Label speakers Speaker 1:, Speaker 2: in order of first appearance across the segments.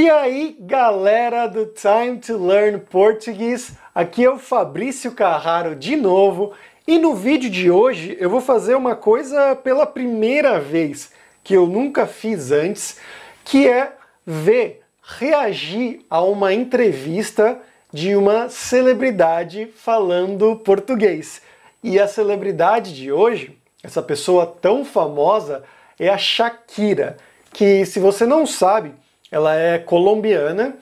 Speaker 1: E aí, galera do Time to Learn Português, aqui é o Fabrício Carraro de novo, e no vídeo de hoje eu vou fazer uma coisa pela primeira vez que eu nunca fiz antes, que é ver, reagir a uma entrevista de uma celebridade falando português. E a celebridade de hoje, essa pessoa tão famosa, é a Shakira, que se você não sabe, ela é colombiana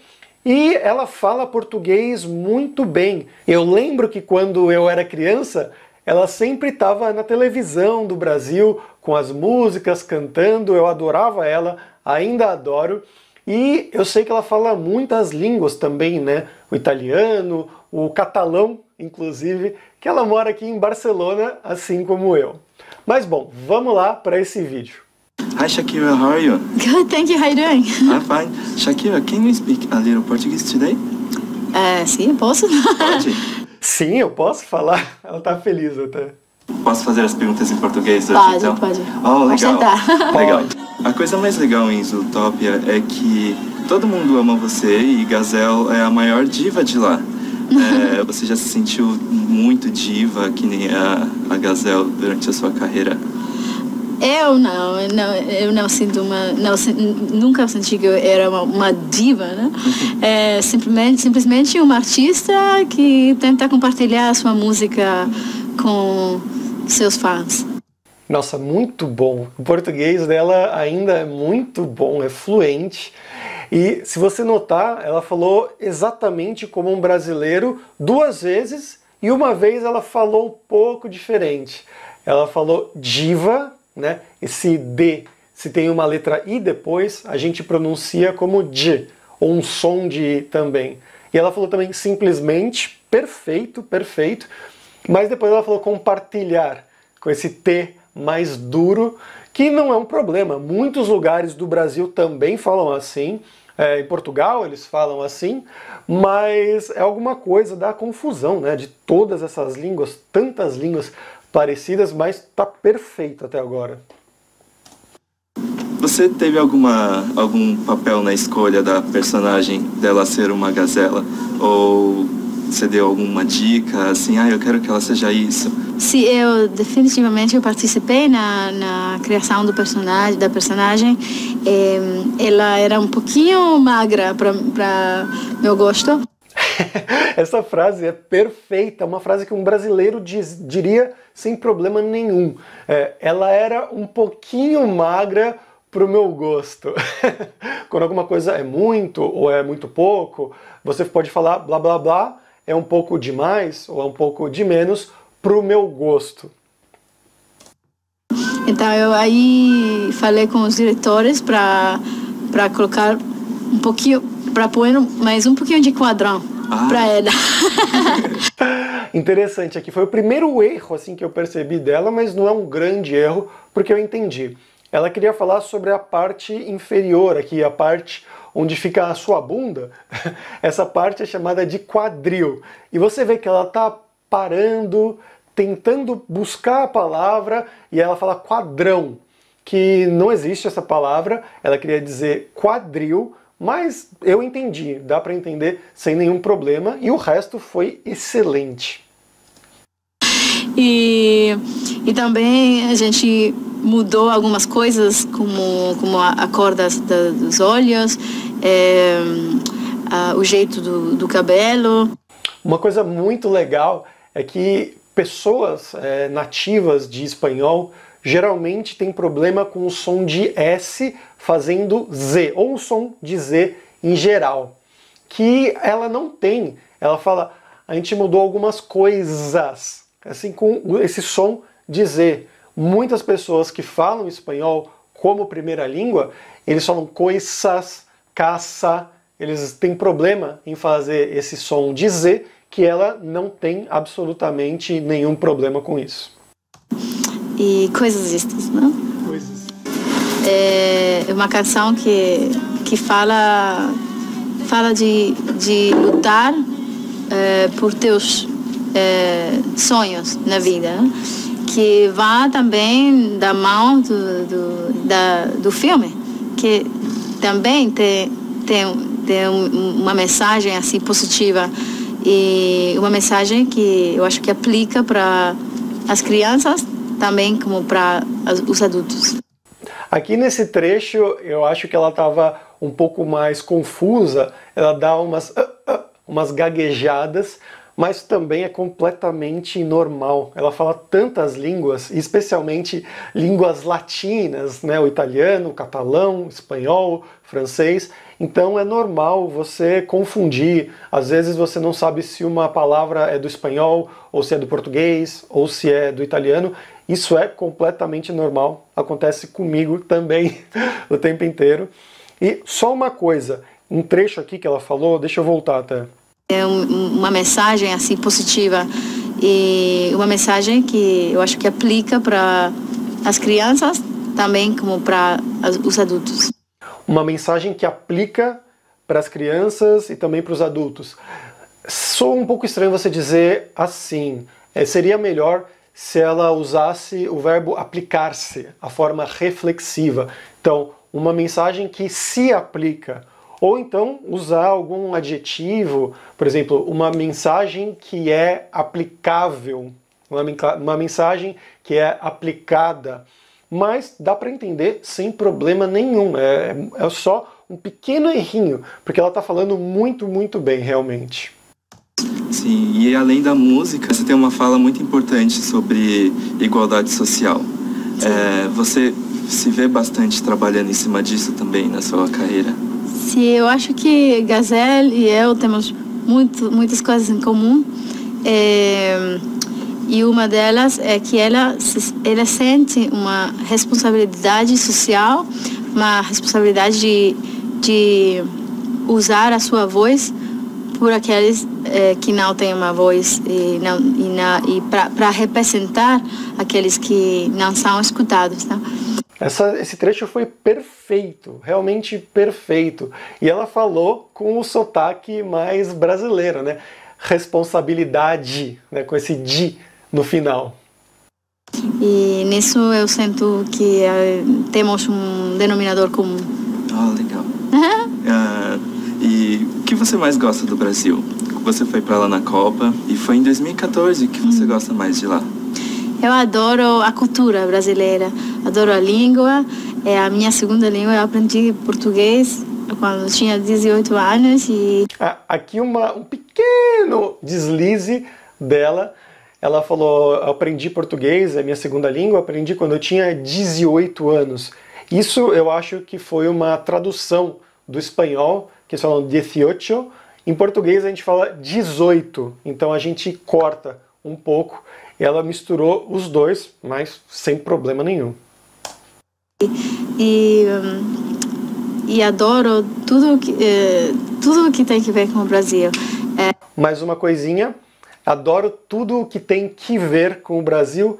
Speaker 1: e ela fala português muito bem. Eu lembro que quando eu era criança, ela sempre estava na televisão do Brasil com as músicas cantando, eu adorava ela, ainda adoro. E eu sei que ela fala muitas línguas também, né? O italiano, o catalão, inclusive, que ela mora aqui em Barcelona, assim como eu. Mas bom, vamos lá para esse vídeo.
Speaker 2: Hi Shakira, how are you?
Speaker 3: Good, thank you. How are you doing?
Speaker 2: I'm fine. Shakira, can you speak a little Portuguese today?
Speaker 3: Uh, sim, posso.
Speaker 2: Pode.
Speaker 1: Sim, eu posso falar. Ela tá feliz até.
Speaker 2: Posso fazer as perguntas em português hoje,
Speaker 3: Pode,
Speaker 2: então?
Speaker 3: pode.
Speaker 2: Oh, legal. Legal. A coisa mais legal em Zootopia é que todo mundo ama você e Gazelle é a maior diva de lá. É, você já se sentiu muito diva, que nem a, a Gazelle, durante a sua carreira?
Speaker 3: Eu não, eu não, eu não sinto uma, não, nunca senti que eu era uma, uma diva, né? É simplesmente, simplesmente uma artista que tenta compartilhar a sua música com seus fãs.
Speaker 1: Nossa, muito bom. O português dela ainda é muito bom, é fluente. E se você notar, ela falou exatamente como um brasileiro duas vezes e uma vez ela falou um pouco diferente. Ela falou diva, né? Esse D, se tem uma letra I depois, a gente pronuncia como D, ou um som de I também. E ela falou também simplesmente, perfeito, perfeito. Mas depois ela falou compartilhar, com esse T mais duro, que não é um problema. Muitos lugares do Brasil também falam assim. É, em Portugal eles falam assim, mas é alguma coisa da confusão, né? De todas essas línguas, tantas línguas parecidas, mas tá perfeito até agora.
Speaker 2: Você teve alguma, algum papel na escolha da personagem dela ser uma gazela? Ou você deu alguma dica, assim, ah, eu quero que ela seja isso?
Speaker 3: Sim, eu definitivamente eu participei na, na criação do personagem, da personagem. Eh, ela era um pouquinho magra para meu gosto.
Speaker 1: Essa frase é perfeita, uma frase que um brasileiro diz- diria sem problema nenhum. É, ela era um pouquinho magra pro meu gosto. Quando alguma coisa é muito ou é muito pouco, você pode falar blá blá blá, é um pouco demais ou é um pouco de menos pro meu gosto.
Speaker 3: Então eu aí falei com os diretores para para colocar um pouquinho, para pôr mais um pouquinho de quadrão
Speaker 2: Ah.
Speaker 3: para ela.
Speaker 1: Interessante aqui, foi o primeiro erro assim que eu percebi dela, mas não é um grande erro, porque eu entendi. Ela queria falar sobre a parte inferior aqui, a parte onde fica a sua bunda. Essa parte é chamada de quadril. E você vê que ela tá parando, tentando buscar a palavra e ela fala quadrão, que não existe essa palavra. Ela queria dizer quadril, mas eu entendi, dá para entender sem nenhum problema e o resto foi excelente.
Speaker 3: E, e também a gente mudou algumas coisas, como, como a, a cor das, da- dos olhos, é, a- o jeito do, do cabelo.
Speaker 1: Uma coisa muito legal é que pessoas é, nativas de espanhol geralmente têm problema com o som de S fazendo Z, ou o som de Z em geral, que ela não tem. Ela fala, a gente mudou algumas coisas, assim com esse som de Z. Muitas pessoas que falam espanhol como primeira língua, eles falam coisas, caça, eles têm problema em fazer esse som de Z, que ela não tem absolutamente nenhum problema com isso.
Speaker 3: E coisas estas, não?
Speaker 1: Coisas.
Speaker 3: É uma canção que, que fala, fala de, de lutar é, por teus é, sonhos na vida. né? Que vai também da mão do, do, da, do filme, que também tem tem, tem uma mensagem assim positiva e uma mensagem que eu acho que aplica para as crianças também como para os adultos.
Speaker 1: Aqui nesse trecho eu acho que ela estava um pouco mais confusa, ela dá umas, uh, uh, umas gaguejadas, mas também é completamente normal. Ela fala tantas línguas, especialmente línguas latinas, né? o italiano, o catalão, o espanhol, francês. Então é normal você confundir. Às vezes você não sabe se uma palavra é do espanhol, ou se é do português, ou se é do italiano. Isso é completamente normal. Acontece comigo também o tempo inteiro. E só uma coisa, um trecho aqui que ela falou, deixa eu voltar até
Speaker 3: é uma mensagem assim positiva e uma mensagem que eu acho que aplica para as crianças também como para os adultos.
Speaker 1: Uma mensagem que aplica para as crianças e também para os adultos. Sou um pouco estranho você dizer assim. É, seria melhor se ela usasse o verbo aplicar-se, a forma reflexiva. Então, uma mensagem que se aplica ou então usar algum adjetivo, por exemplo, uma mensagem que é aplicável, uma, mensagem que é aplicada. Mas dá para entender sem problema nenhum. É, é só um pequeno errinho, porque ela está falando muito, muito bem, realmente.
Speaker 2: Sim, e além da música, você tem uma fala muito importante sobre igualdade social. É, você se vê bastante trabalhando em cima disso também na sua carreira?
Speaker 3: Sim, eu acho que Gazelle e eu temos muito, muitas coisas em comum. É, e uma delas é que ela, ela sente uma responsabilidade social, uma responsabilidade de, de usar a sua voz por aqueles é, que não têm uma voz e, não, e, e para representar aqueles que não são escutados. Tá?
Speaker 1: Essa, esse trecho foi perfeito, realmente perfeito. E ela falou com o sotaque mais brasileiro, né? Responsabilidade, né? com esse di no final.
Speaker 3: E nisso eu sinto que uh, temos um denominador comum.
Speaker 2: Oh, legal. uh, e o que você mais gosta do Brasil? Você foi para lá na Copa e foi em 2014 que você hum. gosta mais de lá?
Speaker 3: Eu adoro a cultura brasileira, adoro a língua, é a minha segunda língua. Eu aprendi português quando tinha 18 anos e
Speaker 1: ah, aqui uma, um pequeno deslize dela. Ela falou: aprendi português, é minha segunda língua, aprendi quando eu tinha 18 anos. Isso eu acho que foi uma tradução do espanhol, que eles falam 18. Em português a gente fala 18, então a gente corta um pouco ela misturou os dois, mas sem problema nenhum.
Speaker 3: E, e adoro tudo que, eh, tudo que tem que ver com o Brasil.
Speaker 1: É... Mais uma coisinha, adoro tudo que tem que ver com o Brasil.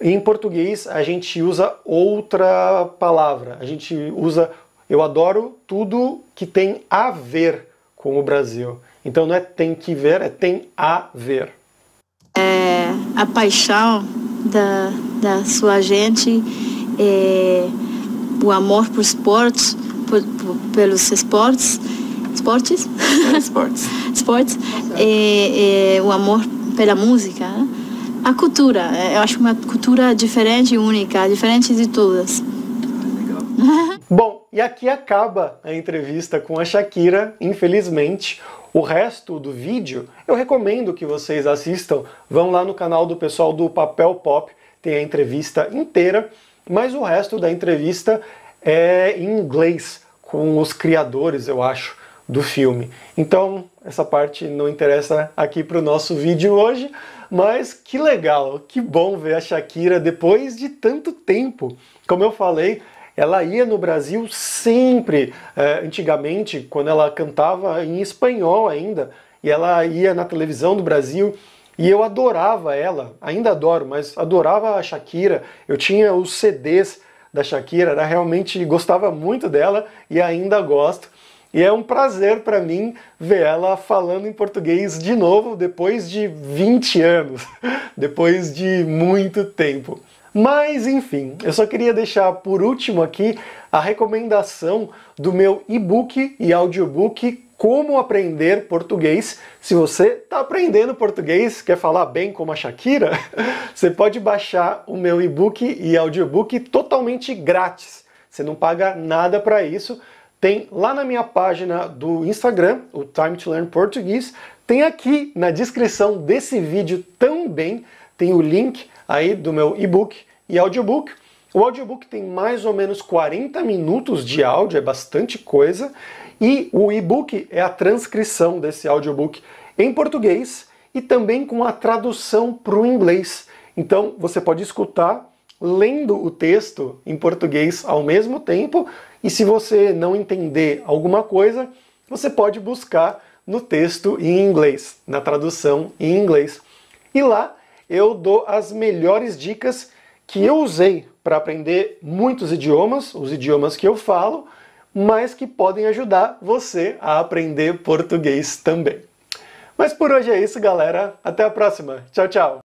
Speaker 1: Em português a gente usa outra palavra. A gente usa eu adoro tudo que tem a ver com o Brasil. Então não é tem que ver, é tem a ver
Speaker 3: a paixão da, da sua gente, é, o amor por esportes, por, por, pelos esportes, esportes,
Speaker 2: é, esportes,
Speaker 3: esportes, é, é, o amor pela música, né? a cultura. É, eu acho uma cultura diferente e única, diferente de todas.
Speaker 1: Bom, e aqui acaba a entrevista com a Shakira, infelizmente. O resto do vídeo eu recomendo que vocês assistam. Vão lá no canal do pessoal do Papel Pop, tem a entrevista inteira, mas o resto da entrevista é em inglês, com os criadores, eu acho, do filme. Então, essa parte não interessa aqui para o nosso vídeo hoje, mas que legal, que bom ver a Shakira depois de tanto tempo. Como eu falei, ela ia no Brasil sempre, é, antigamente, quando ela cantava em espanhol ainda, e ela ia na televisão do Brasil, e eu adorava ela, ainda adoro, mas adorava a Shakira, eu tinha os CDs da Shakira, era realmente gostava muito dela e ainda gosto. E é um prazer para mim ver ela falando em português de novo depois de 20 anos, depois de muito tempo. Mas enfim, eu só queria deixar por último aqui a recomendação do meu e-book e audiobook Como Aprender Português. Se você está aprendendo português, quer falar bem como a Shakira, você pode baixar o meu e-book e audiobook totalmente grátis. Você não paga nada para isso. Tem lá na minha página do Instagram, o Time to Learn Português, tem aqui na descrição desse vídeo também, tem o link aí do meu e-book e audiobook. O audiobook tem mais ou menos 40 minutos de áudio, é bastante coisa, e o e-book é a transcrição desse audiobook em português e também com a tradução para o inglês. Então você pode escutar lendo o texto em português ao mesmo tempo, e se você não entender alguma coisa, você pode buscar no texto em inglês, na tradução em inglês. E lá eu dou as melhores dicas que eu usei para aprender muitos idiomas, os idiomas que eu falo, mas que podem ajudar você a aprender português também. Mas por hoje é isso, galera. Até a próxima. Tchau, tchau.